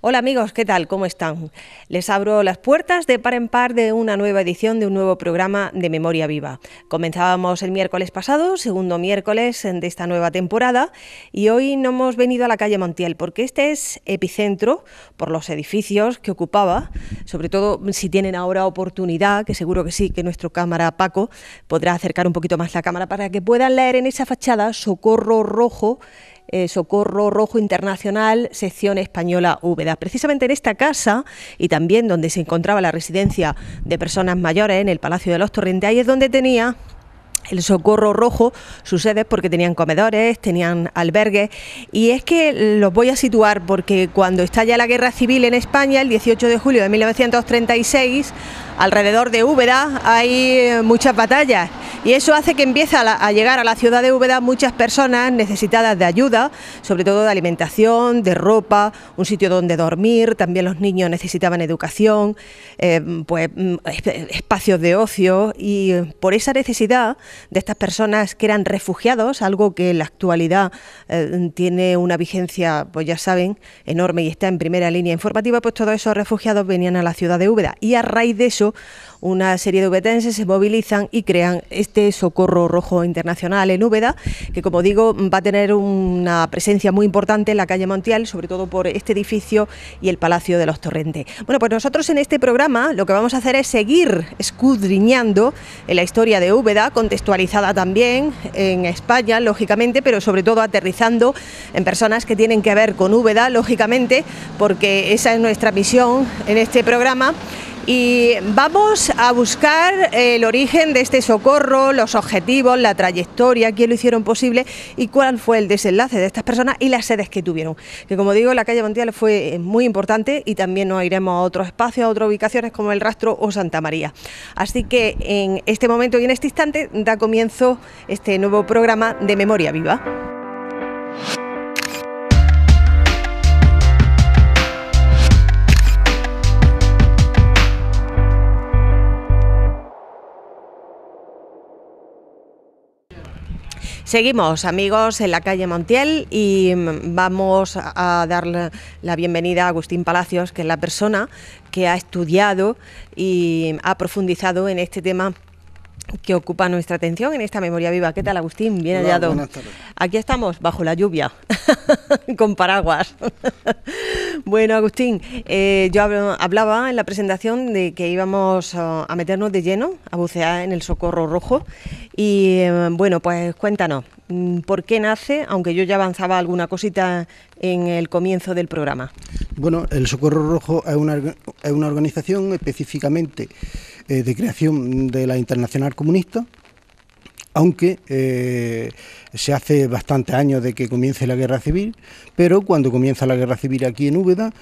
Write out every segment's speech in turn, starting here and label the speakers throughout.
Speaker 1: Hola amigos, ¿qué tal? ¿Cómo están? Les abro las puertas de par en par de una nueva edición de un nuevo programa de Memoria Viva. Comenzábamos el miércoles pasado, segundo miércoles de esta nueva temporada, y hoy no hemos venido a la calle Montiel porque este es epicentro por los edificios que ocupaba, sobre todo si tienen ahora oportunidad, que seguro que sí, que nuestro cámara Paco podrá acercar un poquito más la cámara para que puedan leer en esa fachada Socorro Rojo eh, Socorro Rojo Internacional, sección española Úbeda. Precisamente en esta casa y también donde se encontraba la residencia de personas mayores en el Palacio de los Torrentes, ahí es donde tenía el Socorro Rojo sus sedes porque tenían comedores, tenían albergues. Y es que los voy a situar porque cuando estalla la guerra civil en España, el 18 de julio de 1936, alrededor de Úbeda hay muchas batallas. Y eso hace que empiece a, llegar a la ciudad de Úbeda muchas personas necesitadas de ayuda, sobre todo de alimentación, de ropa, un sitio donde dormir, también los niños necesitaban educación, eh, pues mm, espacios de ocio. Y por esa necesidad de estas personas que eran refugiados, algo que en la actualidad eh, tiene una vigencia, pues ya saben, enorme y está en primera línea informativa, pues todos esos refugiados venían a la ciudad de Úbeda y a raíz de eso una serie de ubetenses se movilizan y crean este Socorro Rojo Internacional en Úbeda, que como digo va a tener una presencia muy importante en la calle Montiel, sobre todo por este edificio y el Palacio de los Torrentes. Bueno, pues nosotros en este programa lo que vamos a hacer es seguir escudriñando en la historia de Úbeda, contextualizada también en España, lógicamente, pero sobre todo aterrizando en personas que tienen que ver con Úbeda, lógicamente, porque esa es nuestra misión en este programa y vamos a buscar el origen de este socorro, los objetivos, la trayectoria, quién lo hicieron posible y cuál fue el desenlace de estas personas y las sedes que tuvieron. Que como digo, la calle Montiel fue muy importante y también nos iremos a otros espacios, a otras ubicaciones como el Rastro o Santa María. Así que en este momento y en este instante da comienzo este nuevo programa de Memoria Viva. Seguimos, amigos, en la calle Montiel y vamos a dar la bienvenida a Agustín Palacios, que es la persona que ha estudiado y ha profundizado en este tema que ocupa nuestra atención en esta memoria viva. ¿Qué tal, Agustín? Bien hallado. Aquí estamos, bajo la lluvia, con paraguas. bueno, Agustín, eh, yo hablaba en la presentación de que íbamos a meternos de lleno a bucear en el Socorro Rojo. Y eh, bueno, pues cuéntanos, mm, ¿por qué nace? Aunque yo ya avanzaba alguna cosita en el comienzo del programa.
Speaker 2: Bueno, el Socorro Rojo es una, es una organización específicamente eh, de creación de la Internacional Comunista, aunque eh, se hace bastantes años de que comience la guerra civil, pero cuando comienza la guerra civil aquí en Úbeda,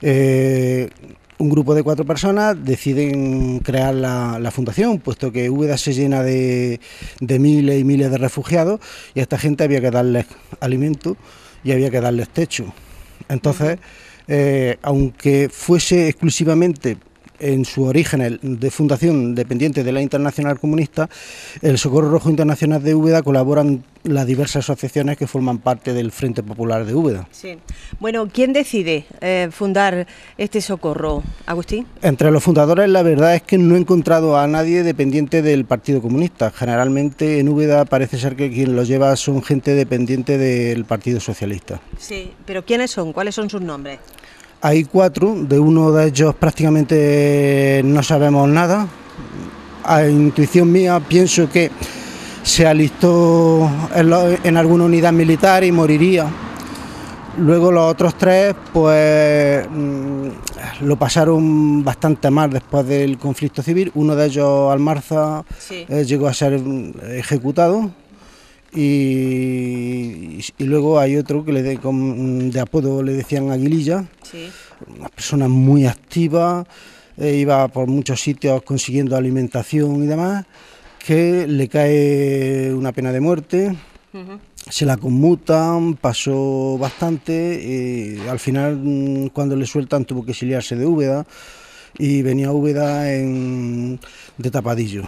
Speaker 2: eh, un grupo de cuatro personas deciden crear la, fundación, puesto que Úbeda se llena de, miles y miles de refugiados y a esta gente había que darles alimento y había que darles techo. Entonces, aunque fuese exclusivamente en su origen de fundación dependiente de la Internacional Comunista, el Socorro Rojo Internacional de Úbeda colaboran las diversas asociaciones que forman parte del Frente Popular de Úbeda.
Speaker 1: Sí. Bueno, ¿quién decide eh, fundar este socorro, Agustín?
Speaker 2: Entre los fundadores la verdad es que no he encontrado a nadie dependiente del Partido Comunista. Generalmente en Úbeda parece ser que quien los lleva son gente dependiente del Partido Socialista.
Speaker 1: Sí, pero ¿quiénes son? ¿Cuáles son sus nombres?
Speaker 2: Hay cuatro, de uno de ellos prácticamente no sabemos nada. A intuición mía pienso que se alistó en, alguna unidad militar y moriría. Luego los otros tres, pues mm, lo pasaron bastante mal después del conflicto civil. Uno de ellos, Almarza, eh, llegó a ser mm, ejecutado y, luego hay otro que le de, de apodo le decían Aguililla, una persona muy activa, eh, iba por muchos sitios consiguiendo alimentación y demás, que le cae una pena de muerte. Se la conmutan, pasó bastante, y al final mm, cuando le sueltan tuvo que exiliarse de Úbeda y venía Úbeda en, de tapadillo.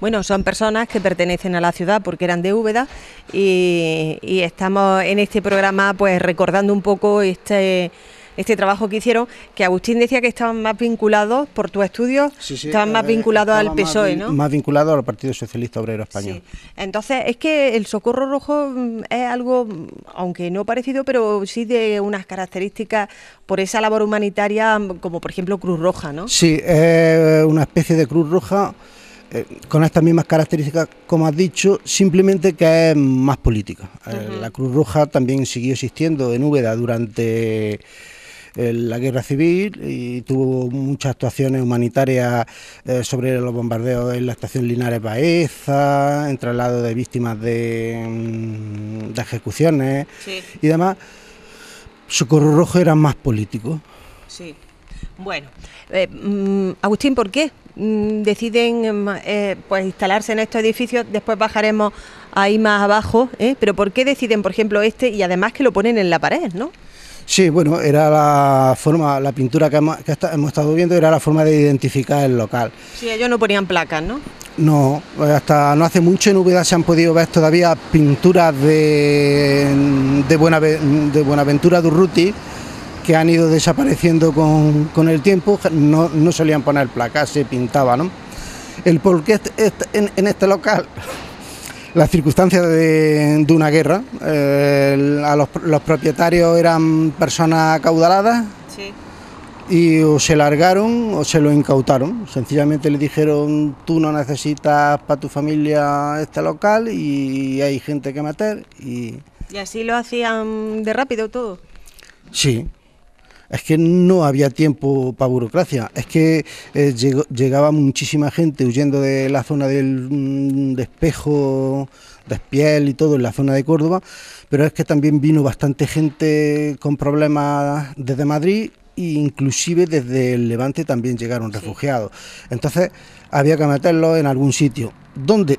Speaker 1: Bueno, son personas que pertenecen a la ciudad porque eran de Úbeda y, estamos en este programa pues recordando un poco este este trabajo que hicieron, que Agustín decía que estaban más vinculados por tu estudio, estaban más eh, vinculados al PSOE, ¿no?
Speaker 2: Más vinculados al Partido Socialista Obrero Español.
Speaker 1: Entonces, es que el Socorro Rojo mm, es algo, aunque no parecido, pero sí de unas características por esa labor humanitaria, como por ejemplo Cruz Roja, ¿no?
Speaker 2: Sí, es una especie de Cruz Roja eh, con estas mismas características, como has dicho, simplemente que es más política. Eh, la Cruz Roja también siguió existiendo en Úbeda durante la guerra civil y tuvo muchas actuaciones humanitarias sobre los bombardeos en la estación Linares Baeza, en traslado de víctimas de, mm, ejecuciones y demás. Socorro Rojo era más político.
Speaker 1: Sí. Bueno, mm, Agustín, ¿por qué Mm, deciden eh, pues instalarse en estos edificios, después bajaremos ahí más abajo, ¿eh? pero ¿por qué deciden, por ejemplo, este y además que lo ponen en la pared, no?
Speaker 2: Sí, bueno, era la forma, la pintura que hemos, estado viendo era la forma de identificar el local.
Speaker 1: Sí, ellos no ponían placas, ¿no?
Speaker 2: No, hasta no hace mucho en Úbeda se han podido ver todavía pinturas de, de, de Buenaventura Durruti, que han ido desapareciendo con, el tiempo, no, solían poner placas, se pintaba, ¿no? El por qué en, este local, las circunstancias de, una guerra, eh, a los, propietarios eran personas acaudaladas y o se largaron o se lo incautaron. Sencillamente le dijeron, tú no necesitas para tu familia este local y hay gente que meter. Y,
Speaker 1: ¿Y así lo hacían de rápido todo?
Speaker 2: Sí, es que no había tiempo para burocracia, es que eh, llegaba muchísima gente huyendo de la zona del mm, despejo, de Espiel y todo, en la zona de Córdoba, pero es que también vino bastante gente con problemas desde Madrid e inclusive desde el Levante también llegaron refugiados. Entonces había que meterlos en algún sitio. ¿Dónde?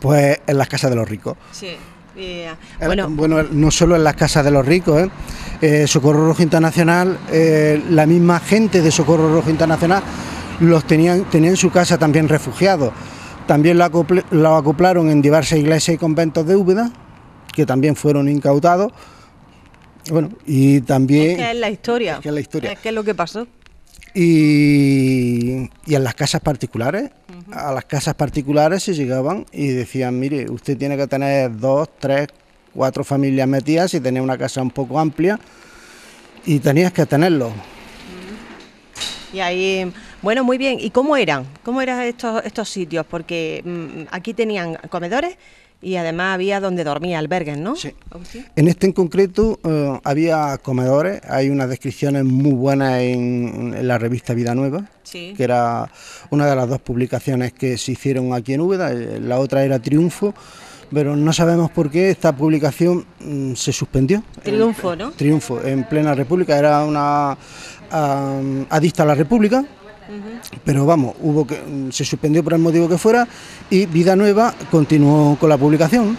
Speaker 2: Pues en las casas de los ricos.
Speaker 1: Sí.
Speaker 2: Bueno. bueno, no solo en las casas de los ricos, ¿eh? Eh, Socorro Rojo Internacional, eh, la misma gente de Socorro Rojo Internacional los tenían, tenían en su casa también refugiados. También lo, acoplaron en diversas iglesias y conventos de Úbeda, que también fueron incautados. Bueno, y también...
Speaker 1: Es que es la historia.
Speaker 2: Es que es la historia.
Speaker 1: Es que es lo que pasó.
Speaker 2: Y, y, en las casas particulares, a las casas particulares se llegaban y decían, mire, usted tiene que tener dos, tres, cuatro familias metidas y tenía una casa un poco amplia y tenías que tenerlo.
Speaker 1: Y ahí, bueno, muy bien. ¿Y cómo eran? ¿Cómo eran estos, estos sitios? Porque mm, aquí tenían comedores y además había donde dormía albergues, ¿no?
Speaker 2: Sí. En este en concreto eh, había comedores, hay unas descripciones muy buenas en, la revista Vida Nueva, que era una de las dos publicaciones que se hicieron aquí en Úbeda, la otra era Triunfo pero no sabemos por qué esta publicación mm, se suspendió.
Speaker 1: Triunfo, ¿no?
Speaker 2: Triunfo, en plena República, era una adicta a la República, pero vamos, hubo que mm, se suspendió por el motivo que fuera y Vida Nueva continuó con la publicación.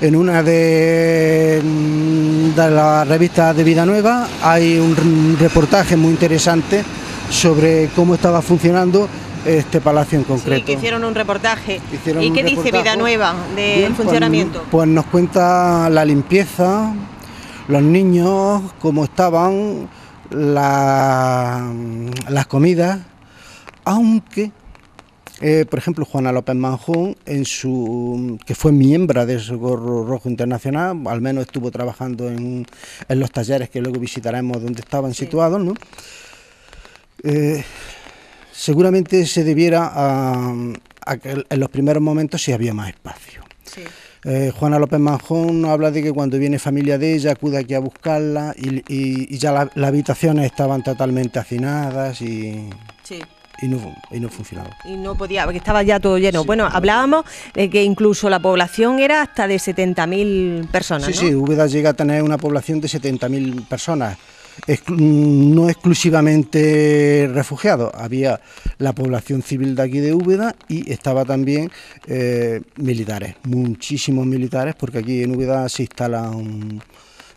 Speaker 2: En una de, mm, de las revistas de Vida Nueva hay un reportaje muy interesante sobre cómo estaba funcionando este palacio en concreto. Sí,
Speaker 1: que hicieron un reportaje. ¿Y qué dice Vida Nueva del pues, funcionamiento?
Speaker 2: Pues, nos cuenta la limpieza, los niños, cómo estaban, las comidas, aunque eh, por ejemplo, Juana López Manjón, en su, que fue miembro de Socorro Rojo Internacional, al menos estuvo trabajando en, los talleres que luego visitaremos donde estaban situados, ¿no? Eh, seguramente se debiera a, que en los primeros momentos sí había más espacio. Eh, Juana López Manjón nos habla de que cuando viene familia de ella acude aquí a buscarla y, ya las habitaciones estaban totalmente hacinadas y... Y no, y no funcionaba.
Speaker 1: Y no podía, porque estaba ya todo lleno. bueno, hablábamos de que incluso la población era hasta de 70.000 personas.
Speaker 2: Sí, sí, Úbeda llega a tener una población de 70.000 personas no exclusivamente refugiados, había la población civil de aquí de Úbeda y estaba también eh, militares, muchísimos militares, porque aquí en Úbeda se instalan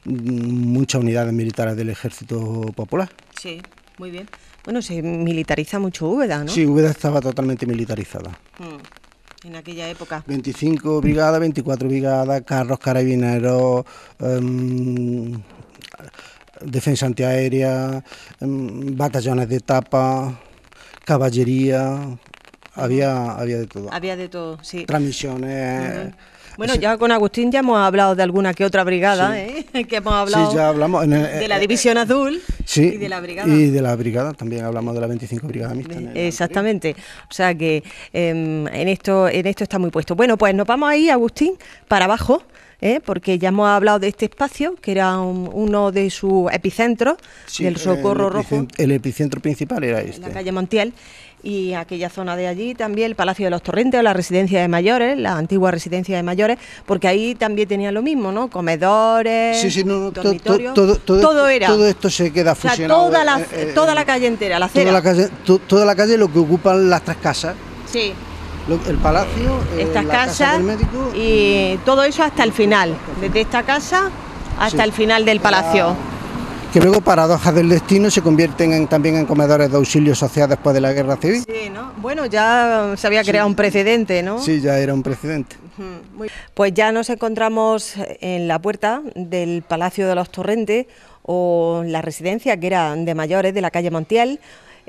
Speaker 2: muchas unidades militares del Ejército Popular.
Speaker 1: Sí, muy bien. Bueno, se militariza mucho Úbeda, ¿no?
Speaker 2: Sí, Úbeda estaba totalmente militarizada.
Speaker 1: Hmm, en aquella época.
Speaker 2: 25 brigadas, 24 brigadas, carros carabineros, em, defensa antiaérea, em, batallones de tapa, caballería, había, había de todo.
Speaker 1: Había de todo, sí.
Speaker 2: Transmisiones.
Speaker 1: Bueno, ya con Agustín ya hemos hablado de alguna que otra brigada, ¿eh? que hemos hablado
Speaker 2: sí, ya hablamos el-
Speaker 1: de la
Speaker 2: eh,
Speaker 1: División Azul
Speaker 2: Sí,
Speaker 1: y de la brigada.
Speaker 2: y de la brigada, también hablamos de la 25 Brigada Mixta.
Speaker 1: Exactamente. O sea que em, en esto en esto está muy puesto. Bueno, pues nos vamos ahí, Agustín, para abajo, ¿eh? porque ya hemos hablado de este espacio, que era un- uno de sus epicentros
Speaker 2: Sí,
Speaker 1: del Socorro
Speaker 2: el
Speaker 1: Rojo,
Speaker 2: El epicentro principal era este.
Speaker 1: la calle Montiel. Y aquella zona de allí también, el Palacio de los Torrentes o la residencia de mayores, la antigua residencia de mayores, porque ahí también tenía lo mismo, ¿no? Comedores,
Speaker 2: Sí, sí, no, no, to- to-
Speaker 1: dormitorios,
Speaker 2: todo, todo,
Speaker 1: era.
Speaker 2: todo esto se queda
Speaker 1: o sea,
Speaker 2: fusionado.
Speaker 1: toda la,
Speaker 2: eh, eh,
Speaker 1: toda la calle entera, la acera.
Speaker 2: toda la calle, to- toda la calle lo que ocupan las tres casas,
Speaker 1: Sí.
Speaker 2: lo- el palacio, eh,
Speaker 1: estas
Speaker 2: casa
Speaker 1: casas
Speaker 2: del médico
Speaker 1: y todo eso hasta el final, desde esta casa hasta
Speaker 2: Sí.
Speaker 1: el final del palacio.
Speaker 2: Que luego paradojas del destino se convierten en, también en comedores de auxilio social después de la guerra civil.
Speaker 1: Sí, ¿no? Bueno, ya se había creado un precedente, ¿no?
Speaker 2: Sí, ya era un precedente.
Speaker 1: Pues ya nos encontramos en la puerta del Palacio de los Torrentes o la residencia que era de mayores de la calle Montiel.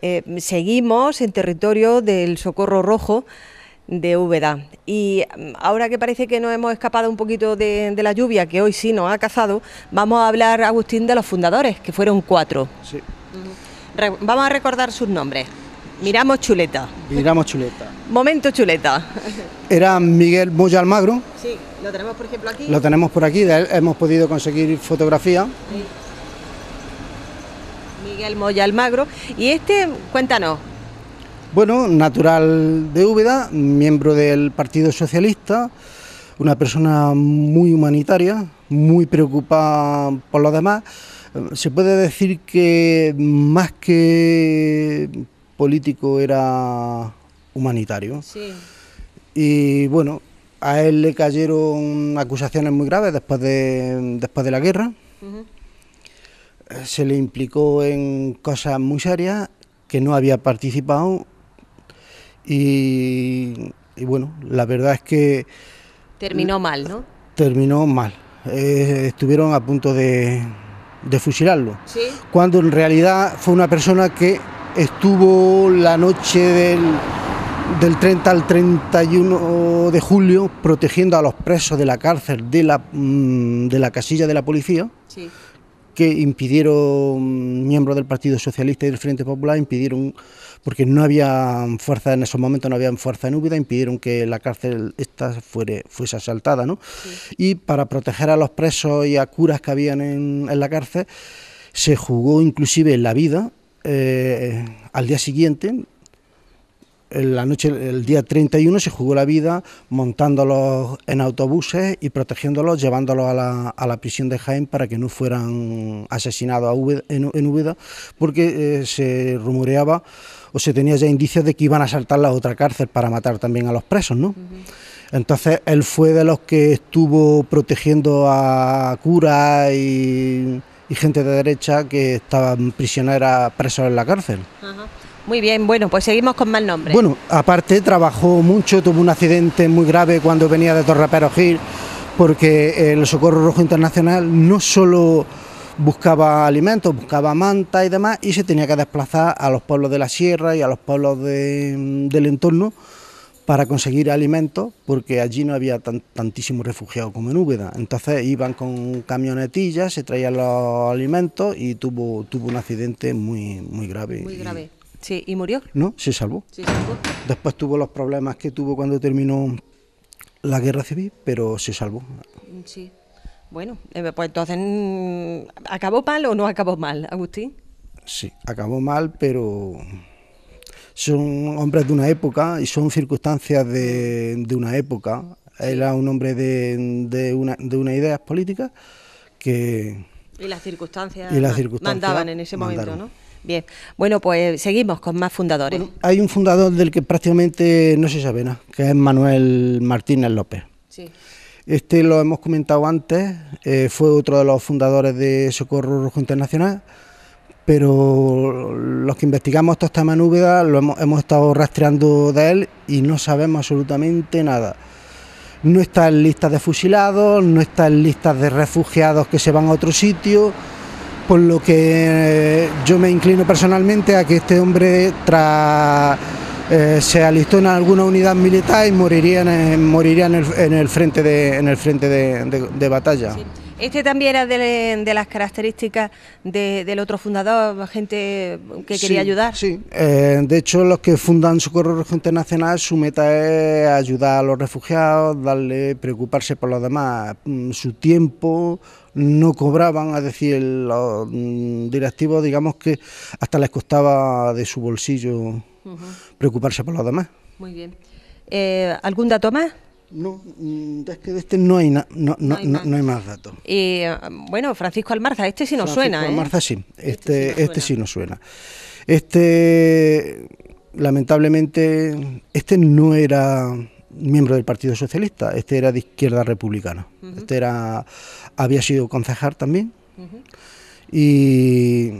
Speaker 1: Eh, seguimos en territorio del Socorro Rojo de Úbeda. Y mm, ahora que parece que nos hemos escapado un poquito de, de la lluvia, que hoy sí nos ha cazado, vamos a hablar, Agustín, de los fundadores, que fueron cuatro.
Speaker 2: Sí.
Speaker 1: Re- vamos a recordar sus nombres. Miramos Chuleta.
Speaker 2: Miramos chuleta.
Speaker 1: Momento Chuleta.
Speaker 2: Era Miguel Moya Almagro,
Speaker 1: Sí, lo tenemos por ejemplo aquí.
Speaker 2: lo tenemos por aquí, de él hemos podido conseguir fotografía.
Speaker 1: Miguel Moya Almagro. Y este, cuéntanos.
Speaker 2: Bueno, natural de Úbeda, miembro del Partido Socialista, una persona muy humanitaria, muy preocupada por los demás. Se puede decir que más que político era humanitario.
Speaker 1: Sí.
Speaker 2: Y bueno, a él le cayeron acusaciones muy graves después de, después de la guerra. Se le implicó en cosas muy serias que no había participado y, y bueno, la verdad es que
Speaker 1: Terminó mal, ¿no?
Speaker 2: terminó mal. Eh, estuvieron a punto de, de fusilarlo,
Speaker 1: Sí.
Speaker 2: cuando en realidad fue una persona que estuvo la noche del, del 30 al 31 de julio protegiendo a los presos de la cárcel de la, mm, de la casilla de la policía
Speaker 1: Sí.
Speaker 2: que impidieron miembros del Partido Socialista y del Frente Popular impidieron porque no había fuerza en esos momentos no había fuerza en Úbeda impidieron que la cárcel esta fuere, fuese asaltada ¿no? y para proteger a los presos y a curas que habían en, en la cárcel se jugó inclusive la vida eh, al día siguiente en la noche, el día 31, se jugó la vida montándolos en autobuses y protegiéndolos, llevándolos a la, a la prisión de Jaén para que no fueran asesinados a Úbeda- en, en Úbeda, porque eh, se rumoreaba o se tenía ya indicios de que iban a saltar la otra cárcel para matar también a los presos, ¿no? Entonces él fue de los que estuvo protegiendo a curas y, y gente de derecha que estaban prisioneras presos en la cárcel.
Speaker 1: Muy bien, bueno, pues seguimos con más nombres.
Speaker 2: Bueno, aparte trabajó mucho, tuvo un accidente muy grave cuando venía de Torrepero Gil, porque el Socorro Rojo Internacional no solo buscaba alimentos, buscaba manta y demás, y se tenía que desplazar a los pueblos de la sierra y a los pueblos de- del entorno para conseguir alimentos, porque allí no había tan, tantísimos refugiados como en Úbeda. Entonces iban con camionetillas, se traían los alimentos y tuvo, tuvo un accidente muy, muy grave.
Speaker 1: Muy
Speaker 2: y-
Speaker 1: grave. Sí, ¿y murió?
Speaker 2: no, se salvó.
Speaker 1: Sí, salvó.
Speaker 2: Después tuvo los problemas que tuvo cuando terminó la guerra civil, pero se salvó.
Speaker 1: Sí. Bueno, eh, pues entonces, mm, ¿acabó mal o no acabó mal, Agustín?
Speaker 2: Sí, acabó mal, pero son hombres de una época y son circunstancias de, de una época. Él era un hombre de, de, una, de unas ideas políticas que...
Speaker 1: Y las circunstancias,
Speaker 2: Y las
Speaker 1: ma-
Speaker 2: circunstancias
Speaker 1: mandaban en ese momento. ¿no? Bien, bueno, pues seguimos con más fundadores.
Speaker 2: Bueno, hay un fundador del que prácticamente no se sabe nada, que es Manuel Martínez López.
Speaker 1: sí.
Speaker 2: Este lo hemos comentado antes, eh, fue otro de los fundadores de Socorro Rojo Internacional, pero los que investigamos estos temas Úbeda lo hemos, estado rastreando de él y no sabemos absolutamente nada. No está en listas de fusilados, no está en listas de refugiados que se van a otro sitio, por lo que yo me inclino personalmente a que este hombre tras eh, se alistó en alguna unidad militar y moriría en, moriría en, el, frente de, en el frente de, batalla.
Speaker 1: Este también era de, las características del otro fundador, gente que quería ayudar.
Speaker 2: Sí, eh, de hecho los que fundan Socorro Rojo Internacional, su meta es ayudar a los refugiados, darle, preocuparse por los demás. Mm, su tiempo no cobraban, es decir, los mm, directivos, digamos que hasta les costaba de su bolsillo preocuparse por los demás.
Speaker 1: Muy bien. Eh, ¿Algún dato más?
Speaker 2: No, mm, es que de este no hay, no, no, no, hay más datos.
Speaker 1: Y bueno, Francisco Almarza, este sí nos suena.
Speaker 2: Francisco ¿eh? Almarza sí, este, este, sí, nos suena. Este, lamentablemente, este no era miembro del Partido Socialista, este era de izquierda republicana. Este era, había sido concejal también. Y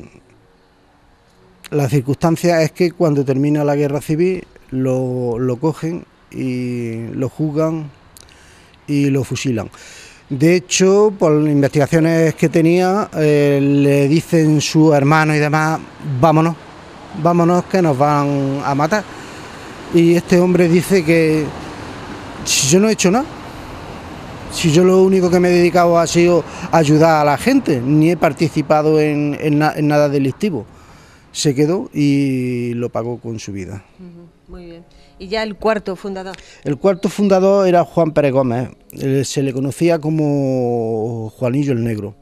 Speaker 2: la circunstancia es que cuando termina la guerra civil lo, lo cogen y lo juzgan y lo fusilan. De hecho, por investigaciones que tenía, eh, le dicen su hermano y demás, vámonos, vámonos que nos van a matar. Y este hombre dice que si yo no he hecho nada, si yo lo único que me he dedicado ha sido ayudar a la gente, ni he participado en, en nada delictivo se quedó y lo pagó con su vida.
Speaker 1: Muy bien. ¿Y ya el cuarto fundador?
Speaker 2: El cuarto fundador era Juan Pérez Gómez, se le conocía como Juanillo el Negro.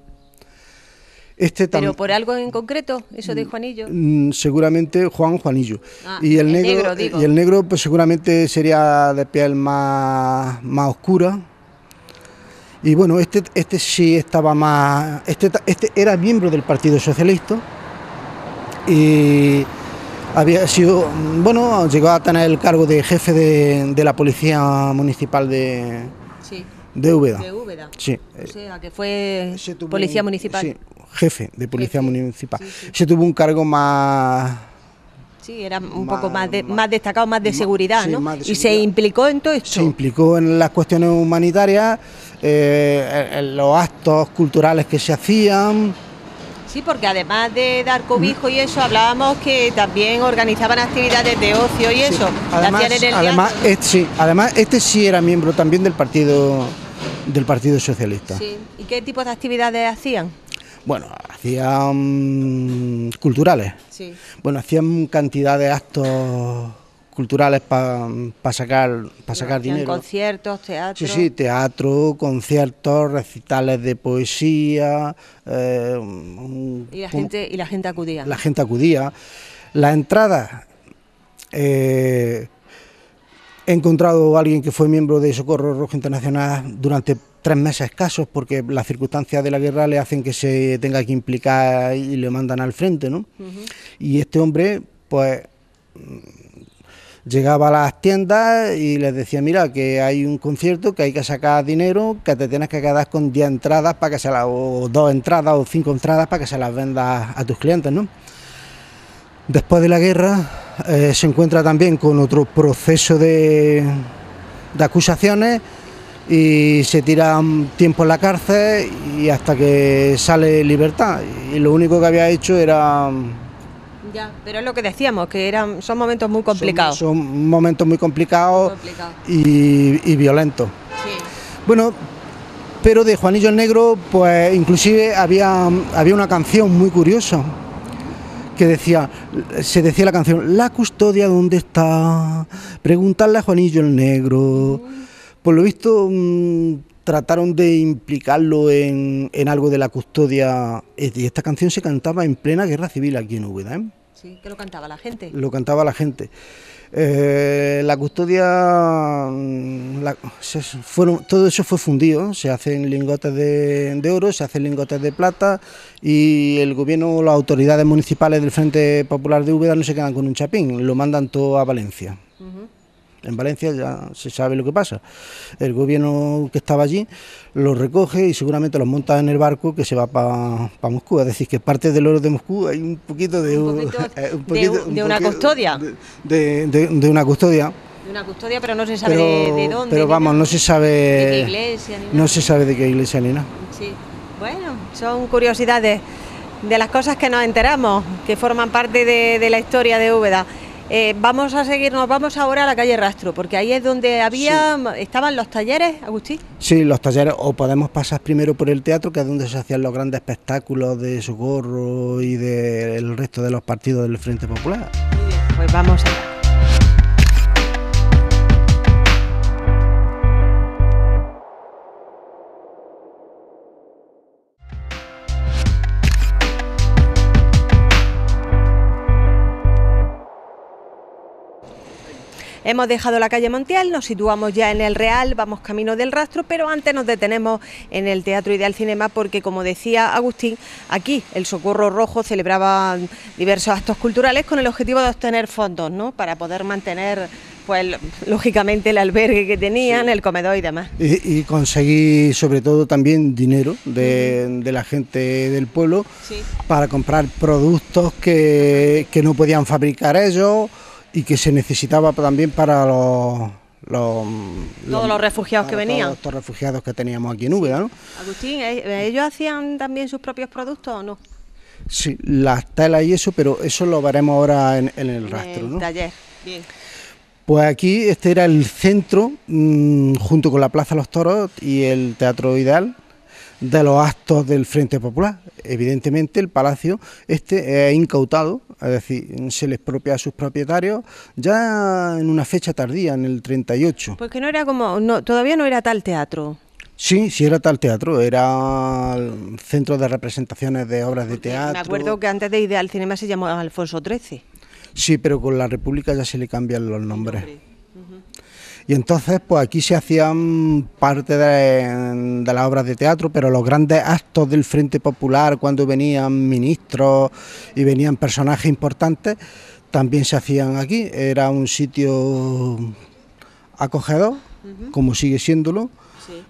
Speaker 1: Este ¿Pero por algo en concreto, eso de Juanillo?
Speaker 2: Mm, seguramente Juan Juanillo. Ah, y el, negro, y el negro pues seguramente sería de piel más, más oscura. Y bueno, este, este sí estaba más... Este, este era miembro del Partido Socialista y había sido, bueno, llegó a tener el cargo de jefe de, la policía municipal de, de Úbeda.
Speaker 1: De Úbeda. Sí. O sea, que fue policía municipal. Sí,
Speaker 2: jefe de policía municipal. Se tuvo un cargo más...
Speaker 1: Sí, era un poco más, más destacado, más de seguridad, ¿no? Y se implicó en todo esto.
Speaker 2: Se implicó en las cuestiones humanitarias, eh, en los actos culturales que se hacían.
Speaker 1: Sí, porque además de dar cobijo y eso, hablábamos que también organizaban actividades de ocio y eso.
Speaker 2: Además, además, este, sí, además, este sí era miembro también del partido del Partido Socialista.
Speaker 1: Sí. ¿Y qué tipo de actividades hacían?
Speaker 2: Bueno, hacían culturales. Sí. Bueno, hacían cantidad de actos culturales para sacar para sacar dinero.
Speaker 1: conciertos, teatro.
Speaker 2: Sí, sí, teatro, conciertos, recitales de poesía. Eh,
Speaker 1: y, la gente, y la gente acudía.
Speaker 2: La gente acudía. La entrada... Eh, he encontrado a alguien que fue miembro de Socorro Rojo Internacional durante tres meses escasos porque las circunstancias de la guerra le hacen que se tenga que implicar y le mandan al frente, ¿no? Y este hombre, pues llegaba a las tiendas y les decía, mira, que hay un concierto, que hay que sacar dinero, que te tienes que quedar con 10 entradas para que se las, o dos entradas o cinco entradas para que se las vendas a tus clientes, ¿no? Después de la guerra eh, se encuentra también con otro proceso de, de acusaciones y se tira tiempo en la cárcel y hasta que sale libertad. Y lo único que había hecho era
Speaker 1: ya, pero es lo que decíamos, que eran, son momentos muy complicados.
Speaker 2: Son, momentos muy complicados y, violentos. Sí. Bueno, pero de Juanillo el Negro, pues inclusive había, había una canción muy curiosa que decía, se decía la canción, la custodia dónde está, preguntarle a Juanillo el Negro. Por lo visto mm, trataron de implicarlo en, en, algo de la custodia y esta canción se cantaba en plena guerra civil aquí en Úbeda. ¿eh?
Speaker 1: Sí, ¿qué lo cantaba la gente?
Speaker 2: Lo cantaba la gente. Eh, la custodia, mm, fueron, todo eso fue fundido, se hacen lingotes de, oro, se hacen lingotes de plata y el gobierno, las autoridades municipales del Frente Popular de Úbeda no se quedan con un chapín, lo mandan todo a Valencia. En Valencia ya se sabe lo que pasa. El gobierno que estaba allí lo recoge y seguramente los monta en el barco que se va para Moscú. Es decir, que parte del oro de Moscú hay un poquito de,
Speaker 1: de, una custodia.
Speaker 2: De, una custodia.
Speaker 1: De una custodia, pero no se sabe de, dónde.
Speaker 2: Pero vamos, no se sabe.
Speaker 1: De qué iglesia
Speaker 2: No se sabe de qué iglesia ni nada.
Speaker 1: Sí. Bueno, son curiosidades de las cosas que nos enteramos, que forman parte de, la historia de Úbeda. Eh, vamos a seguirnos, vamos ahora a la calle Rastro, porque ahí es donde había, estaban los talleres, Agustín.
Speaker 2: Sí, los talleres, o podemos pasar primero por el teatro, que es donde se hacían los grandes espectáculos de socorro y del resto de los partidos del Frente Popular.
Speaker 1: Muy bien, pues vamos allá. Hemos dejado la calle Montiel, nos situamos ya en el Real, vamos camino del rastro, pero antes nos detenemos en el Teatro Ideal Cinema porque, como decía Agustín, aquí el Socorro Rojo celebraba diversos actos culturales con el objetivo de obtener fondos, ¿no? Para poder mantener pues lógicamente el albergue que tenían, el comedor y demás.
Speaker 2: Y, conseguir sobre todo también dinero de, la gente del pueblo para comprar productos que, que no podían fabricar ellos y que se necesitaba también para los,
Speaker 1: todos los refugiados que venían.
Speaker 2: Todos los refugiados que teníamos aquí en Úbeda, ¿no?
Speaker 1: Agustín, ¿eh, ¿ellos hacían también sus propios productos o no?
Speaker 2: Sí, las telas y eso, pero eso lo veremos ahora en, el rastro,
Speaker 1: el taller, bien.
Speaker 2: Pues aquí este era el centro, mm, junto con la Plaza Los Toros y el Teatro Ideal, de los actos del Frente Popular. Evidentemente el palacio este es incautado, es decir, se les propia a sus propietarios ya en una fecha tardía, en el 38.
Speaker 1: Pues que no era como, no, todavía no era tal teatro.
Speaker 2: Sí, sí era tal teatro, era el centro de representaciones de obras de teatro.
Speaker 1: Me acuerdo que antes de Ideal Cinema se llamaba Alfonso XIII.
Speaker 2: Sí, pero con la República ya se le cambian los nombres. Y entonces, pues aquí se hacían parte de, las obras de teatro, pero los grandes actos del Frente Popular, cuando venían ministros y venían personajes importantes, también se hacían aquí. Era un sitio acogedor, como sigue siéndolo,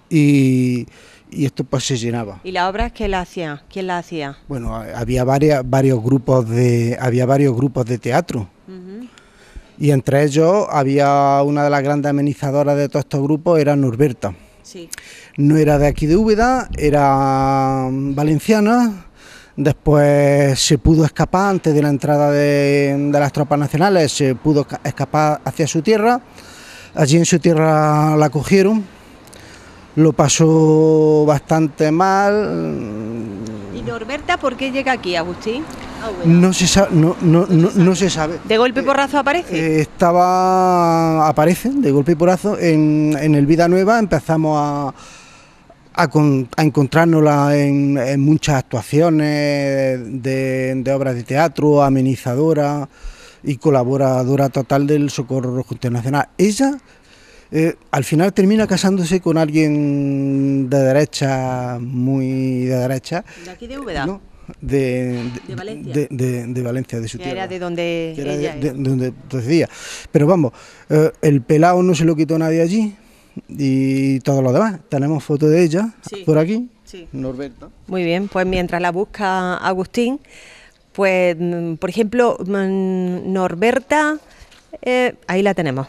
Speaker 2: y, esto pues se llenaba.
Speaker 1: ¿Y las obras quién la hacía? ¿Quién la hacía?
Speaker 2: Bueno, había varias, varios grupos de había varios grupos de teatro y entre ellos había una de las grandes amenizadoras de todos estos grupos, era Norberta. No era de aquí de Úbeda, era valenciana, después se pudo escapar antes de la entrada de, las tropas nacionales, se pudo escapar hacia su tierra, allí en su tierra la cogieron, lo pasó bastante mal,
Speaker 1: ¿Y Norberta por qué llega aquí, Agustín?
Speaker 2: No se sabe, no, no, no, se sabe.
Speaker 1: ¿De golpe y porrazo aparece?
Speaker 2: Eh, estaba, aparece, de golpe y porrazo. En, en el Vida Nueva empezamos a, a, a encontrárnosla en, muchas actuaciones de, obras de teatro, amenizadora y colaboradora total del Socorro Rojo Internacional. Ella eh, al final termina casándose con alguien de derecha, muy de derecha.
Speaker 1: ¿De aquí de Úbeda?
Speaker 2: No, de, Valencia. De, Valencia, de su tierra.
Speaker 1: Era de donde ella
Speaker 2: de, donde decía. Pero vamos, eh, el pelado no se lo quitó nadie allí y todo lo demás. Tenemos foto de ella por aquí, sí. Norberta.
Speaker 1: Muy bien, pues mientras la busca Agustín, pues mm, por ejemplo, mm, Norberta, eh, ahí la tenemos,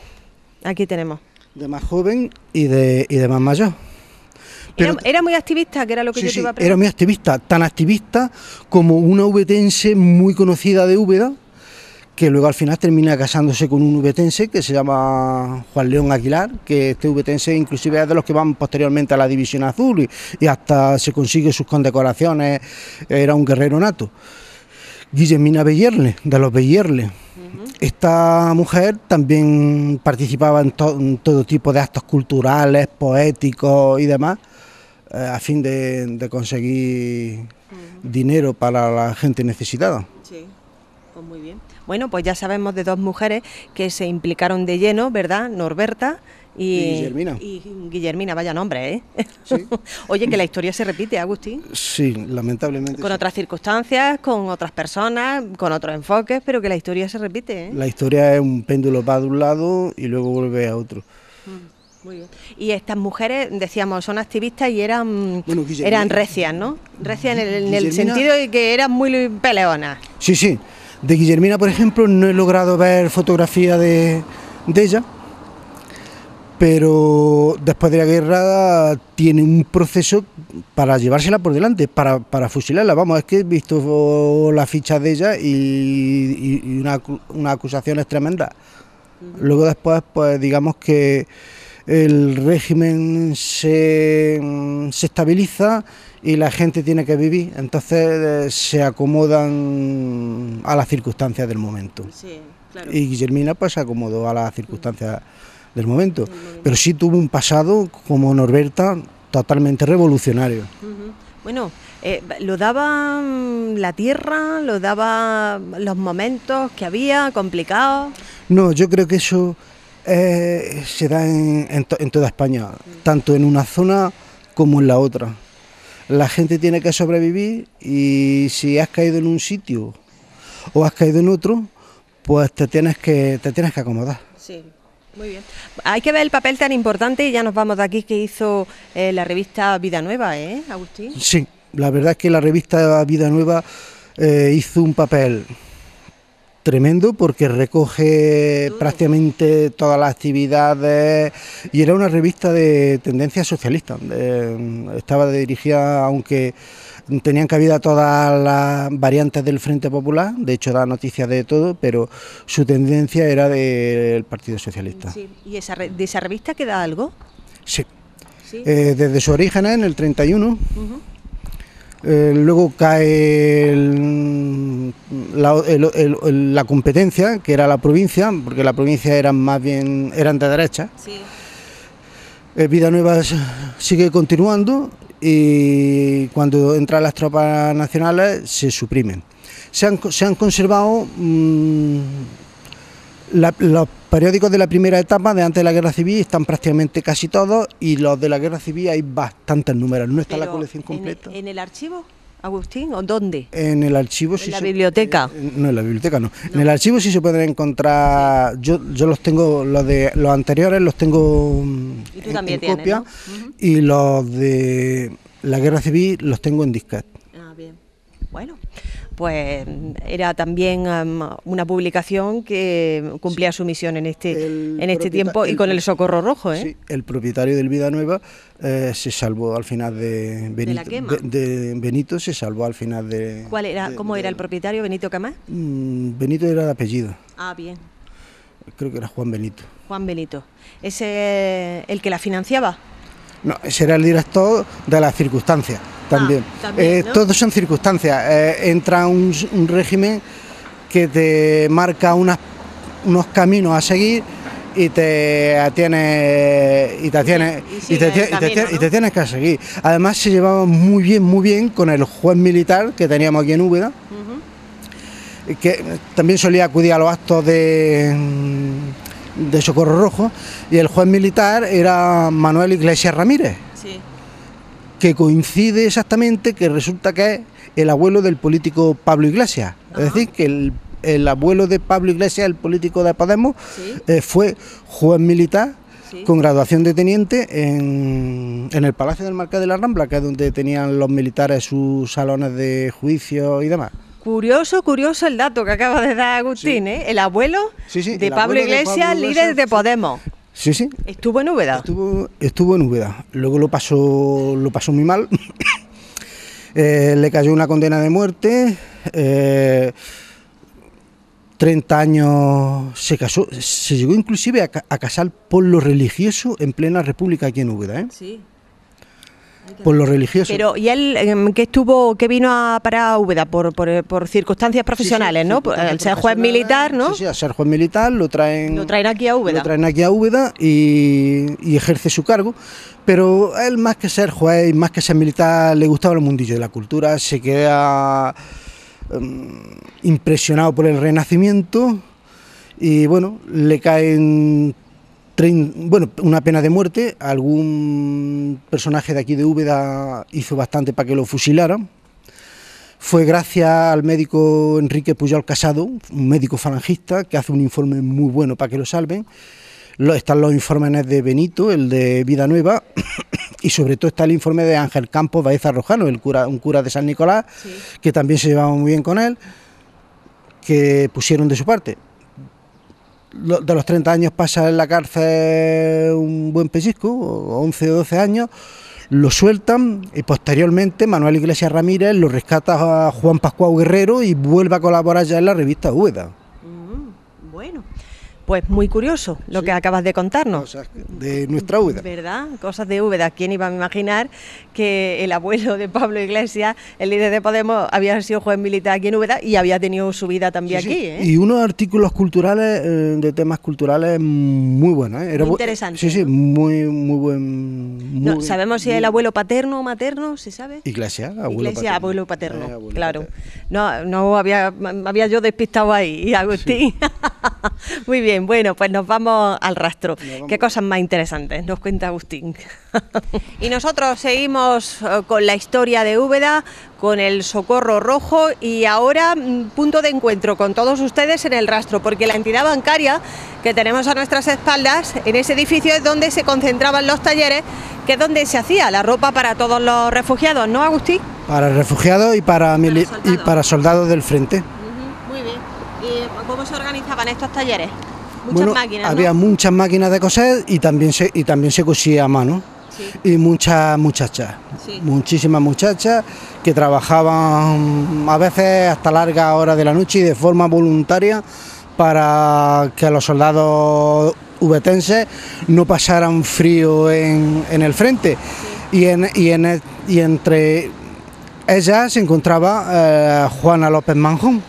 Speaker 1: aquí tenemos
Speaker 2: de más joven y de, y de más mayor.
Speaker 1: Era, muy activista, que era lo que yo te iba a preguntar.
Speaker 2: Era muy activista, tan activista como una ubetense muy conocida de Úbeda, que luego al final termina casándose con un ubetense que se llama Juan León Aguilar, que este ubetense inclusive es de los que van posteriormente a la División Azul y, hasta se consigue sus condecoraciones, era un guerrero nato. Guillermina Beyerle, de los Beyerle, esta mujer también participaba en, todo tipo de actos culturales, poéticos y demás, a fin de, conseguir dinero para la gente necesitada.
Speaker 1: Sí, pues muy bien. Bueno, pues ya sabemos de dos mujeres que se implicaron de lleno, ¿verdad? Norberta y,
Speaker 2: Guillermina.
Speaker 1: Y Guillermina, vaya nombre, ¿eh? Oye, que la historia se repite, Agustín.
Speaker 2: Sí, lamentablemente.
Speaker 1: Con otras circunstancias, con otras personas, con otros enfoques, pero que la historia se repite, ¿eh?
Speaker 2: La historia es un péndulo va de un lado y luego vuelve a otro.
Speaker 1: Mm, muy bien. Y estas mujeres, decíamos, son activistas y eran, eran recias, ¿no? Recias en el, sentido de que eran muy peleonas.
Speaker 2: Sí, sí. De Guillermina, por ejemplo, no he logrado ver fotografía de, de ella, pero después de la guerra tiene un proceso para llevársela por delante, para, para fusilarla. Vamos, es que he visto las fichas de ella y, y, una, una acusación es tremenda. Luego después, pues digamos que el régimen se, se, estabiliza y la gente tiene que vivir, entonces se acomodan a las circunstancias del momento. Sí, claro. Y Guillermina pues se acomodó a las circunstancias del momento. Pero sí tuvo un pasado, como Norberta, totalmente revolucionario.
Speaker 1: Bueno, eh, ¿lo daba mm, la tierra? ¿Lo daba los momentos que había, complicados?
Speaker 2: No, yo creo que eso eh, se da en, toda España, tanto en una zona como en la otra. La gente tiene que sobrevivir y si has caído en un sitio o has caído en otro, pues te tienes que, te tienes que acomodar.
Speaker 1: Sí. Muy bien. Hay que ver el papel tan importante, y ya nos vamos de aquí, que hizo eh, la revista Vida Nueva, ¿eh, Agustín?
Speaker 2: Sí, la verdad es que la revista Vida Nueva eh, hizo un papel tremendo porque recoge prácticamente todas las actividades y era una revista de tendencia socialista. estaba dirigida, aunque tenían cabida todas las variantes del Frente Popular, de hecho da noticias de todo, pero su tendencia era del Partido Socialista.
Speaker 1: ¿Y esa, de esa revista queda algo?
Speaker 2: Sí. Eh, desde su origen en el 31. Eh, luego cae la, competencia, que era la provincia, porque la provincia eran más bien eran de derecha. Sí. Eh, Vida Nueva sigue continuando y cuando entran las tropas nacionales se suprimen. Se han, se han conservado mm, los periódicos de la primera etapa de antes de la guerra civil, están prácticamente casi todos y los de la guerra civil hay bastantes números, no está la colección completa.
Speaker 1: ¿En el archivo? Agustín, ¿o dónde?
Speaker 2: En el archivo
Speaker 1: sí. ¿En la biblioteca?
Speaker 2: Eh, no, en la biblioteca no. En el archivo sí se pueden encontrar. Yo, yo los tengo, los de los anteriores los tengo
Speaker 1: ¿Y tú también tienes, copia
Speaker 2: y los de la guerra civil los tengo en disquete.
Speaker 1: Ah, bien. Bueno, pues era también una publicación que cumplía su misión en este, en este tiempo y con el, Socorro Rojo. ¿eh? Sí,
Speaker 2: el propietario del Vida Nueva eh, se salvó al final de Benito. ¿De, Benito se salvó al final de.
Speaker 1: ¿Cuál era? ¿Cómo era el propietario? ¿Benito Camás?
Speaker 2: Mm, Benito era de apellido.
Speaker 1: Ah, bien.
Speaker 2: Creo que era Juan Benito.
Speaker 1: Juan Benito. ¿Ese el que la financiaba?
Speaker 2: No, ese era el director de las circunstancias también. Ah, eh, todos son circunstancias. Eh, entra un, régimen que te marca unos caminos a seguir y te atiene y te atiene y, te, tienes que seguir. Además se llevaba muy bien, muy bien con el juez militar que teníamos aquí en Úbeda, que también solía acudir a los actos de, de Socorro Rojo, y el juez militar era Manuel Iglesias Ramírez que coincide exactamente que resulta que es el abuelo del político Pablo Iglesias. Es decir, que el, abuelo de Pablo Iglesias, el político de Podemos, eh, fue juez militar con graduación de teniente en, el Palacio del Marqués de la Rambla, que es donde tenían los militares sus salones de juicio y demás.
Speaker 1: Curioso, curioso el dato que acaba de dar Agustín, ¿eh? El abuelo de, Pablo Iglesias, líder de Podemos.
Speaker 2: Sí, sí.
Speaker 1: ¿Estuvo en Úbeda?
Speaker 2: Estuvo, estuvo en Úbeda. Luego lo pasó, lo pasó muy mal. Eh, le cayó una condena de muerte. 30 eh, años se casó. Se llegó inclusive a, a, casar por lo religioso en plena república aquí en Úbeda. ¿eh? Sí por lo religioso.
Speaker 1: Pero, ¿y él em, qué estuvo, qué vino a, para Úbeda? Por, por, circunstancias profesionales, ¿no? al ser juez militar, ¿no?
Speaker 2: Sí, sí, al ser juez militar lo traen...
Speaker 1: Lo traen aquí a Úbeda.
Speaker 2: Lo traen aquí a Úbeda y, ejerce su cargo. Pero él, más que ser juez, más que ser militar, le gustaba el mundillo de la cultura, se queda em, impresionado por el renacimiento y bueno, le caen bueno, una pena de muerte. Algún personaje de aquí de Úbeda hizo bastante para que lo fusilaran. Fue gracias al médico Enrique Puyol Casado, un médico falangista, que hace un informe muy bueno para que lo salven. Están los informes de Benito, el de Vida Nueva, y sobre todo está el informe de Ángel Campos Baeza Rojano, el cura, un cura de San Nicolás, que también se llevaba muy bien con él, que pusieron de su parte de los 30 años pasa en la cárcel un buen pellizco, 11 o 12 años, lo sueltan y posteriormente Manuel Iglesias Ramírez lo rescata a Juan Pascual Guerrero y vuelve a colaborar ya en la revista Úbeda.
Speaker 1: Mm, bueno. Pues muy curioso lo que acabas de contarnos.
Speaker 2: Cosas de nuestra Úbeda.
Speaker 1: ¿Verdad? Cosas de Úbeda. ¿Quién iba a imaginar que el abuelo de Pablo Iglesias, el líder de Podemos, había sido juez militar aquí en Úbeda y había tenido su vida también aquí? ¿eh?
Speaker 2: Y unos artículos culturales, eh, de temas culturales muy buenos. ¿eh?
Speaker 1: muy interesante.
Speaker 2: Sí, sí, muy, muy buen.
Speaker 1: ¿Sabemos si es el abuelo paterno o materno? ¿Se sabe?
Speaker 2: Iglesias,
Speaker 1: abuelo Iglesia, paterno. abuelo paterno, claro. No, no había, había yo despistado ahí, Agustín. muy bien bueno, pues nos vamos al rastro. Qué cosas más interesantes, nos cuenta Agustín. y nosotros seguimos eh, con la historia de Úbeda, con el Socorro Rojo y ahora mm, punto de encuentro con todos ustedes en el rastro, porque la entidad bancaria que tenemos a nuestras espaldas, en ese edificio es donde se concentraban los talleres, que es donde se hacía la ropa para todos los refugiados, ¿no, Agustín?
Speaker 2: Para refugiados y para, y para soldados del frente.
Speaker 1: Muy bien. ¿Y cómo se organizaban estos talleres? Muchas máquinas.
Speaker 2: Había muchas máquinas de coser y también se, y también se cosía a mano. Y muchas muchachas, muchísimas muchachas que trabajaban a veces hasta largas horas de la noche y de forma voluntaria para que los soldados ubetenses no pasaran frío en, el frente. Y, en, y, en, y entre ellas se encontraba eh, Juana López Manjón.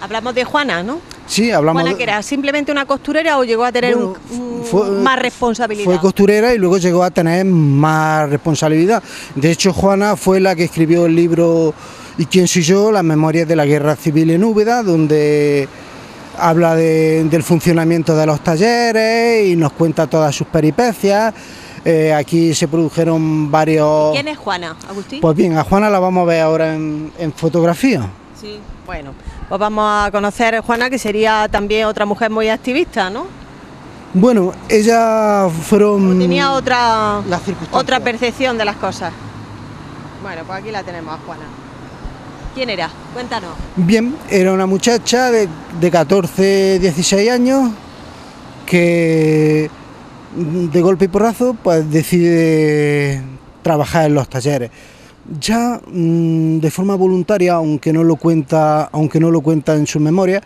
Speaker 1: Hablamos de Juana, ¿no?
Speaker 2: Sí, hablamos.
Speaker 1: ¿Juana que era simplemente una costurera o llegó a tener más responsabilidad?
Speaker 2: Fue costurera y luego llegó a tener más responsabilidad. De hecho, Juana fue la que escribió el libro ¿Y quién soy yo? Las memorias de la guerra civil en Úbeda, donde habla del funcionamiento de los talleres y nos cuenta todas sus peripecias. Eh, aquí se produjeron varios...
Speaker 1: ¿Quién es Juana, Agustín?
Speaker 2: Pues bien, a Juana la vamos a ver ahora en, en fotografía.
Speaker 1: Sí, bueno, pues vamos a conocer a Juana, que sería también otra mujer muy activista, ¿no?
Speaker 2: Bueno, ella fueron...
Speaker 1: tenía otra, otra percepción de las cosas. Bueno, pues aquí la tenemos a Juana. ¿Quién era? Cuéntanos.
Speaker 2: Bien, era una muchacha de, de 14, 16 años que de golpe y porrazo pues decide trabajar en los talleres ya mm, de forma voluntaria, aunque no lo cuenta, aunque no lo cuenta en su memoria,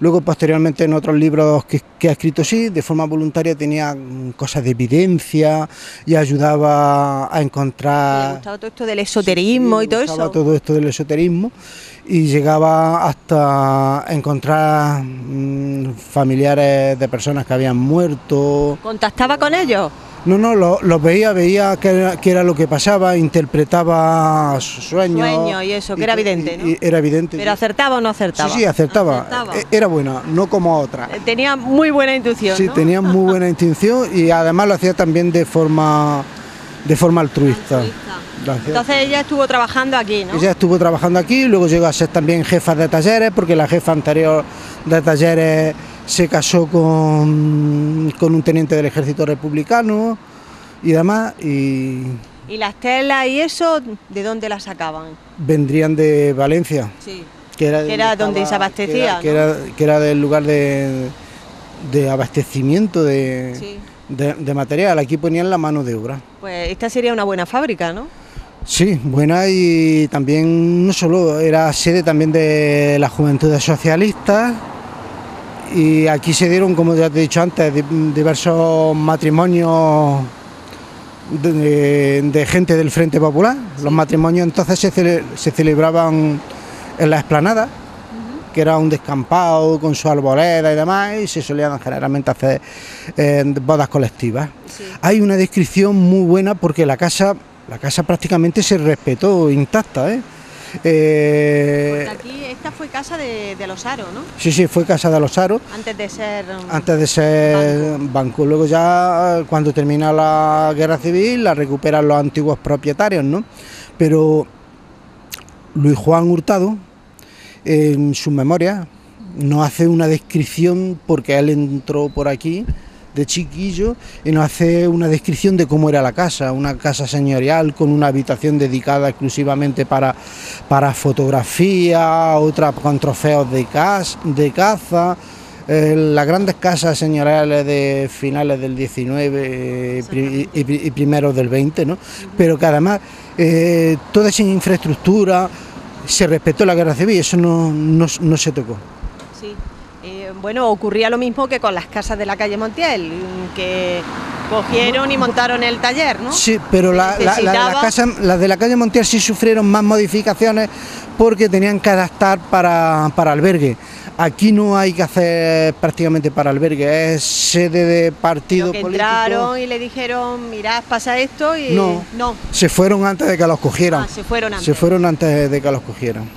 Speaker 2: luego posteriormente en otros libros que, ha escrito sí, de forma voluntaria tenía mm, cosas de evidencia y ayudaba a encontrar.
Speaker 1: Le gustaba todo esto del esoterismo y todo eso.
Speaker 2: Todo esto del esoterismo y llegaba hasta encontrar mm, familiares de personas que habían muerto.
Speaker 1: ¿Contactaba con ellos?
Speaker 2: No, no, los veía, veía que era, lo que pasaba, interpretaba sus sueños.
Speaker 1: Sueño y eso, que era evidente, ¿no?
Speaker 2: era evidente.
Speaker 1: ¿Pero acertaba o no acertaba?
Speaker 2: Sí, sí, acertaba. E, era buena, no como otra.
Speaker 1: Eh, tenía muy buena intuición.
Speaker 2: Sí, tenía muy buena intuición y además lo hacía también de forma, de forma altruista.
Speaker 1: Entonces ella estuvo trabajando aquí, ¿no?
Speaker 2: Ella estuvo trabajando aquí, luego llegó a ser también jefa de talleres, porque la jefa anterior de talleres se casó con, con un teniente del ejército republicano y demás. Y,
Speaker 1: ¿Y las telas y eso, de dónde las sacaban?
Speaker 2: Vendrían de Valencia.
Speaker 1: Sí. Que era, donde se abastecía.
Speaker 2: Que era, que era, del lugar de, de abastecimiento de, de, material. Aquí ponían la mano de obra.
Speaker 1: Pues esta sería una buena fábrica, ¿no?
Speaker 2: Sí, buena y también no solo, era sede también de las juventudes socialistas y aquí se dieron, como ya te he dicho antes, diversos matrimonios de, gente del Frente Popular. Los matrimonios entonces se, celebraban en la esplanada, que era un descampado con su arboleda y demás, y se solían generalmente hacer eh, bodas colectivas. Hay una descripción muy buena porque la casa, la casa prácticamente se respetó intacta. ¿eh?
Speaker 1: Eh, aquí esta fue casa de, de Losaro, ¿no?
Speaker 2: Sí, sí, fue casa de Losaro.
Speaker 1: Antes de ser...
Speaker 2: Um, antes de ser banco. Luego ya cuando termina la guerra civil la recuperan los antiguos propietarios, ¿no? Pero Luis Juan Hurtado, en su memoria, no hace una descripción porque él entró por aquí de chiquillo y nos hace una descripción de cómo era la casa, una casa señorial con una habitación dedicada exclusivamente para, para fotografía, otra con trofeos de, de caza, eh, las grandes casas señoriales de finales del 19 y, y, primeros del 20, ¿no? pero que además eh, toda esa infraestructura se respetó la guerra civil, eso no, no, se tocó.
Speaker 1: Sí, eh, bueno, ocurría lo mismo que con las casas de la calle Montiel, que cogieron y montaron el taller, ¿no?
Speaker 2: Sí, pero la, la, las de la calle Montiel sí sufrieron más modificaciones porque tenían que adaptar para, para albergue. Aquí no hay que hacer prácticamente para albergue, es sede de partido
Speaker 1: que entraron y le dijeron, mirad, pasa esto y
Speaker 2: no, no. Se fueron antes de que los cogieran.
Speaker 1: Ah, se fueron antes.
Speaker 2: Se fueron antes de que los cogieran.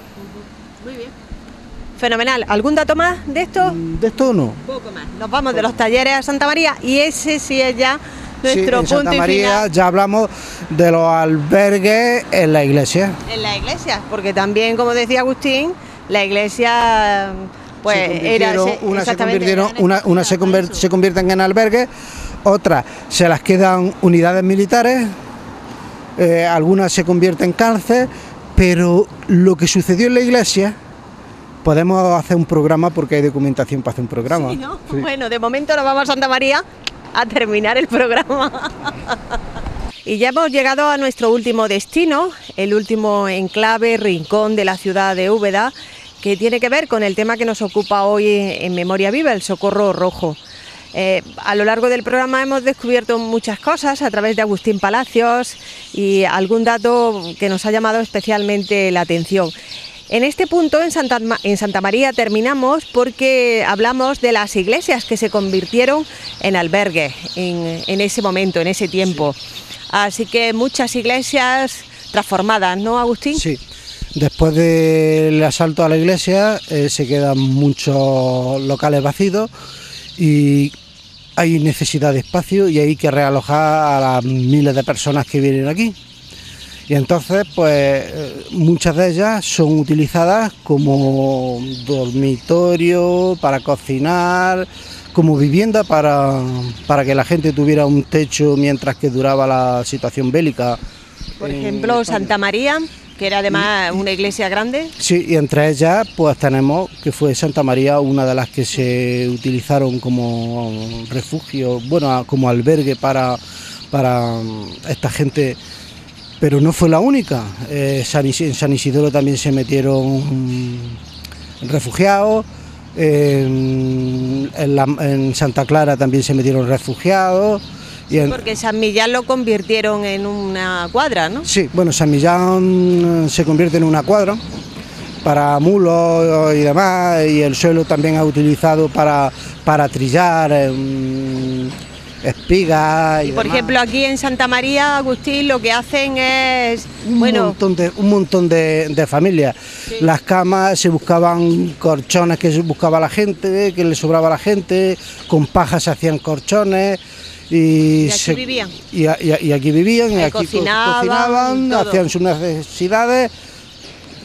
Speaker 1: Fenomenal. ¿Algún dato más de esto?
Speaker 2: Mm, de esto no.
Speaker 1: Poco más. Nos vamos de los talleres a Santa María y ese sí es ya nuestro
Speaker 2: en
Speaker 1: punto
Speaker 2: Santa María ya hablamos de los albergues en la iglesia.
Speaker 1: En la iglesia, porque también, como decía Agustín, la iglesia pues era
Speaker 2: una se convirtieron, una, una se, se convierten en albergues, otras se las quedan unidades militares, eh, algunas se convierten en cárcel, pero lo que sucedió en la iglesia podemos hacer un programa porque hay documentación para hacer un programa.
Speaker 1: Bueno, de momento nos vamos a Santa María a terminar el programa. y ya hemos llegado a nuestro último destino, el último enclave, rincón de la ciudad de Úbeda, que tiene que ver con el tema que nos ocupa hoy en Memoria Viva, el socorro rojo. Eh, a lo largo del programa hemos descubierto muchas cosas a través de Agustín Palacios y algún dato que nos ha llamado especialmente la atención. En este punto, en Santa, en Santa, María, terminamos porque hablamos de las iglesias que se convirtieron en albergue en, ese momento, en ese tiempo. Así que muchas iglesias transformadas, ¿no, Agustín?
Speaker 2: Sí, Después del asalto a la iglesia eh, se quedan muchos locales vacíos y hay necesidad de espacio y hay que realojar a las miles de personas que vienen aquí. Y entonces, pues eh, muchas de ellas son utilizadas como dormitorio, para cocinar, como vivienda para, para que la gente tuviera un techo mientras que duraba la situación bélica.
Speaker 1: Por ejemplo, Santa María que era además una iglesia grande.
Speaker 2: Sí, y entre ellas pues tenemos que fue Santa María, una de las que se utilizaron como refugio, bueno, como albergue para, para esta gente, pero no fue la única. Eh, en San Isidoro también se metieron refugiados. en Santa Clara también se metieron refugiados.
Speaker 1: Porque San Millán lo convirtieron en una cuadra, ¿no?
Speaker 2: Sí, bueno, San Millán se convierte en una cuadra para mulos y demás, y el suelo también ha utilizado para, para trillar. Em, espigas.
Speaker 1: Y, por ejemplo aquí en Santa María, Agustín, lo que hacen es
Speaker 2: un montón de un montón de, familias. Las camas se buscaban corchones que se buscaba la gente, que le sobraba a la gente, con pajas se hacían corchones.
Speaker 1: Y, aquí vivían.
Speaker 2: Y, aquí vivían, y aquí cocinaban, hacían sus necesidades.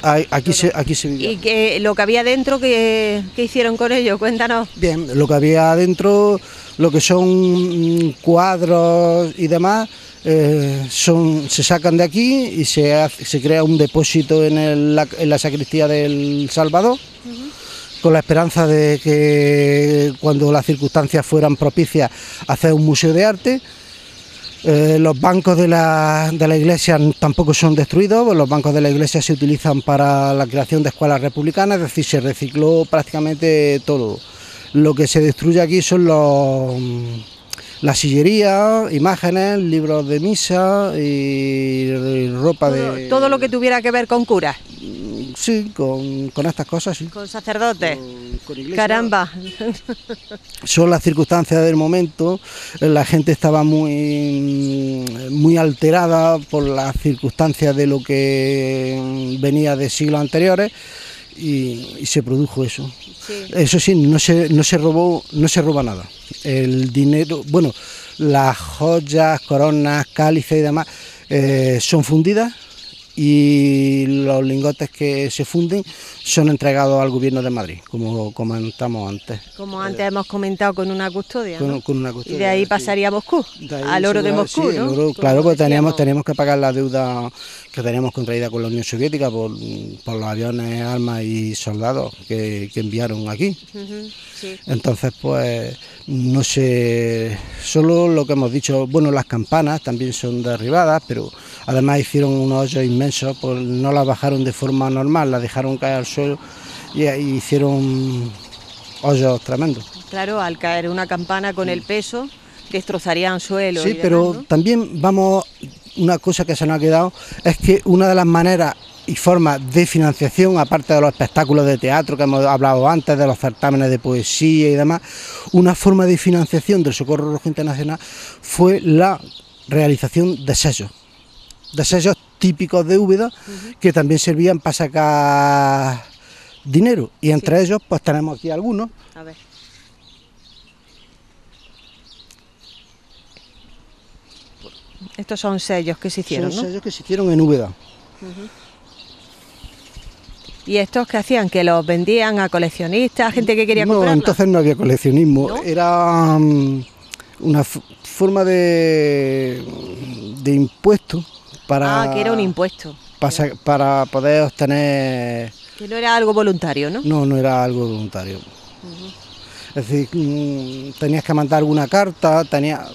Speaker 2: Aquí se, aquí se vivía.
Speaker 1: ¿Y que lo que había dentro, qué, hicieron con ello? Cuéntanos.
Speaker 2: Bien, lo que había dentro, lo que son cuadros y demás, eh, son, se sacan de aquí y se, se crea un depósito en, el, en la sacristía del Salvador con la esperanza de que cuando las circunstancias fueran propicias hacer un museo de arte. Eh, los bancos de la, de la, iglesia tampoco son destruidos, los bancos de la iglesia se utilizan para la creación de escuelas republicanas, es decir, se recicló prácticamente todo. Lo que se destruye aquí son los, la sillería, imágenes, libros de misa y, ropa
Speaker 1: de... Todo lo que tuviera que ver con curas.
Speaker 2: Sí, con, estas cosas, sí.
Speaker 1: Con sacerdotes. Caramba.
Speaker 2: Son las circunstancias del momento. La gente estaba muy, muy alterada por las circunstancias de lo que venía de siglos anteriores y, se produjo eso. Eso sí, no se, no se robó, no se roba nada. El dinero, bueno, las joyas, coronas, cálices y demás eh, son fundidas y los lingotes que se funden son entregados al gobierno de Madrid, como comentamos antes.
Speaker 1: Como antes hemos comentado con una custodia.
Speaker 2: Con, una custodia
Speaker 1: y de ahí pasaría a Moscú, al oro de Moscú, ¿no?
Speaker 2: claro, porque teníamos, teníamos que pagar la deuda que teníamos contraída con la Unión Soviética por, los aviones, armas y soldados que, enviaron aquí. Entonces, pues, no sé, solo lo que hemos dicho, bueno, las campanas también son derribadas, pero además hicieron unos hoyos inmensos, pues no las bajaron de forma normal, las dejaron caer al suelo y, hicieron hoyos tremendos.
Speaker 1: Claro, al caer una campana con el peso destrozarían suelo.
Speaker 2: Sí, pero también vamos, una cosa que se nos ha quedado es que una de las maneras y formas de financiación, aparte de los espectáculos de teatro que hemos hablado antes, de los certámenes de poesía y demás, una forma de financiación del Socorro Rojo Internacional fue la realización de sellos, de sellos típicos de Úbeda que también servían para sacar dinero y entre ellos pues tenemos aquí algunos. A ver.
Speaker 1: Estos son sellos que se hicieron,
Speaker 2: son sellos que se hicieron en Úbeda.
Speaker 1: ¿Y estos que hacían? ¿Que los vendían a coleccionistas, a gente que quería
Speaker 2: No, entonces no había coleccionismo. Era mm, una forma de, de impuesto para...
Speaker 1: Ah, que era un impuesto.
Speaker 2: Para, poder obtener...
Speaker 1: Que no era algo voluntario, ¿no?
Speaker 2: No, no era algo voluntario. Es decir, mm, tenías que mandar alguna carta, tenía,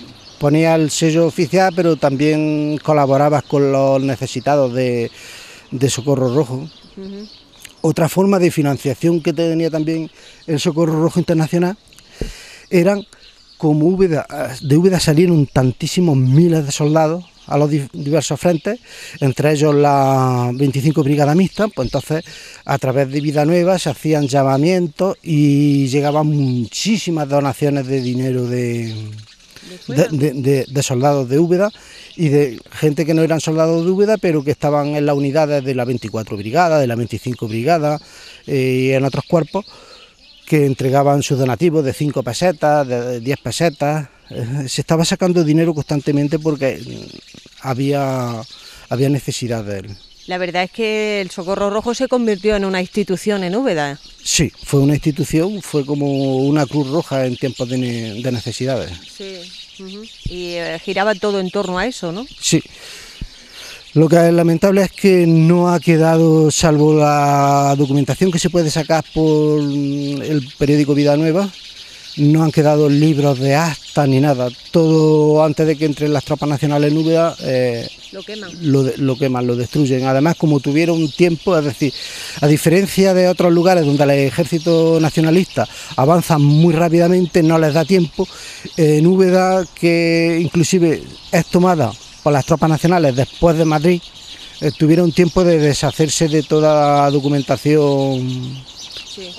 Speaker 2: ponía el sello oficial, pero también colaborabas con los necesitados de, Socorro Rojo. Otra forma de financiación que tenía también el Socorro Rojo Internacional eran como de Úbeda salieron tantísimos miles de soldados a los diversos frentes, entre ellos la 25 Brigada Mixta, pues entonces a través de Vida Nueva se hacían llamamientos y llegaban muchísimas donaciones de dinero de, de, soldados de Úbeda y de gente que no eran soldados de Úbeda, pero que estaban en las unidades de la 24 Brigada, de la 25 Brigada eh, y en otros cuerpos que entregaban sus donativos de 5 pesetas, de 10 pesetas. Eh, se estaba sacando dinero constantemente porque había, había necesidad de él.
Speaker 1: La verdad es que el Socorro Rojo se convirtió en una institución en Úbeda.
Speaker 2: Sí, fue una institución, fue como una Cruz Roja en tiempos de, necesidades.
Speaker 1: Sí, y eh, giraba todo en torno a eso, ¿no?
Speaker 2: Sí. Lo que es lamentable es que no ha quedado, salvo la documentación que se puede sacar por el periódico Vida Nueva, no han quedado libros de acta ni nada. Todo antes de que entren las tropas nacionales en Úbeda,
Speaker 1: eh, lo queman.
Speaker 2: Lo, queman, lo destruyen. Además, como tuvieron tiempo, es decir, a diferencia de otros lugares donde el ejército nacionalista avanza muy rápidamente, no les da tiempo. En Úbeda, que inclusive es tomada por las tropas nacionales después de Madrid, eh, tuvieron tiempo de deshacerse de toda la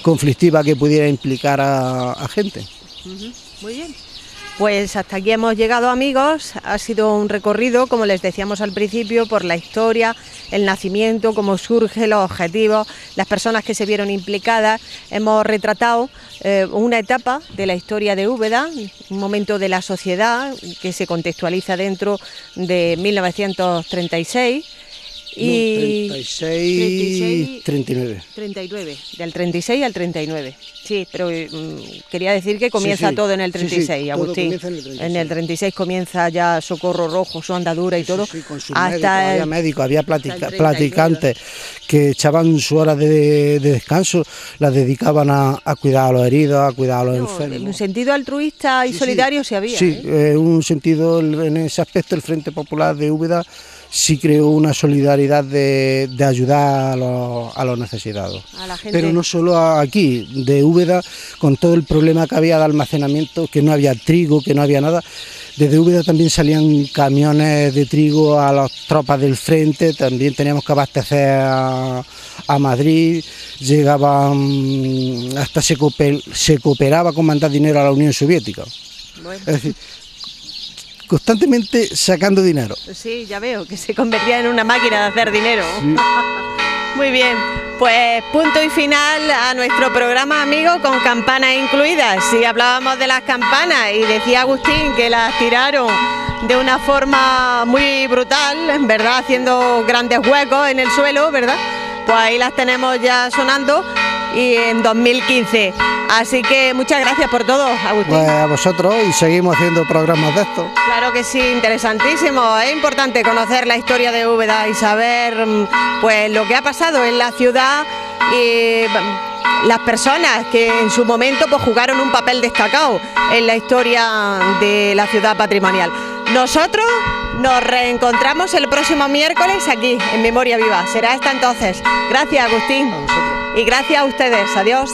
Speaker 2: conflictiva que pudiera implicar a, gente.
Speaker 1: Muy bien. Pues hasta aquí hemos llegado amigos, ha sido un recorrido, como les decíamos al principio, por la historia, el nacimiento, cómo surge, los objetivos, las personas que se vieron implicadas. Hemos retratado eh, una etapa de la historia de Úbeda, un momento de la sociedad que se contextualiza dentro de 1936
Speaker 2: y 36, 39.
Speaker 1: 39, del 36 al 39. Sí, pero mm, quería decir que comienza todo en el 36, Agustín. En el, 36. comienza ya Socorro Rojo, su andadura y todo.
Speaker 2: con hasta había médicos, había platicantes que echaban su hora de, descanso, las dedicaban a, cuidar a los heridos, a cuidar a los enfermos.
Speaker 1: Un sentido altruista y solidario se había.
Speaker 2: Sí, ¿eh? Eh, un sentido en ese aspecto, el Frente Popular de Úbeda sí creó una solidaridad de, ayudar a los, necesitados. Pero no solo aquí, de Úbeda, con todo el problema que había de almacenamiento, que no había trigo, que no había nada. Desde Úbeda también salían camiones de trigo a las tropas del frente, también teníamos que abastecer a, Madrid, llegaban, hasta se, cooperaba con mandar dinero a la Unión Soviética. Es decir, constantemente sacando dinero.
Speaker 1: Sí, ya veo, que se convertía en una máquina de hacer dinero. Muy bien, pues punto y final a nuestro programa, amigo, con campanas incluidas. Si hablábamos de las campanas y decía Agustín que las tiraron de una forma muy brutal, en verdad, haciendo grandes huecos en el suelo, ¿verdad? Pues ahí las tenemos ya sonando y en 2015. Así que muchas gracias por todo, Agustín.
Speaker 2: Pues a vosotros y seguimos haciendo programas de estos.
Speaker 1: Claro que sí, interesantísimo. Es importante conocer la historia de Úbeda y saber mm, pues lo que ha pasado en la ciudad y mm, las personas que en su momento pues, jugaron un papel destacado en la historia de la ciudad patrimonial. Nosotros nos reencontramos el próximo miércoles aquí en Memoria Viva. Será hasta entonces. Gracias, Agustín. Y gracias a ustedes. Adiós.